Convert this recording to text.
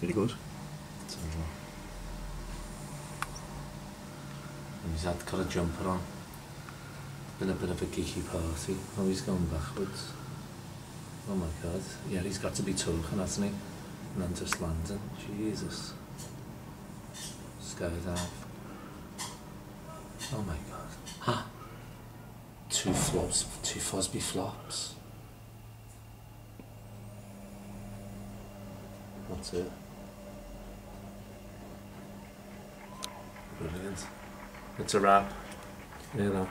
Really good. And um, he's had got a jumper on. Been a bit of a geeky party. Oh, he's going backwards. Oh my god. Yeah, he's got to be talking, hasn't he? And then just landing. Jesus. Skydive. Oh my god. Ha! Two flops, two Fosbury flops. That's it. Brilliant. It's a wrap. You know.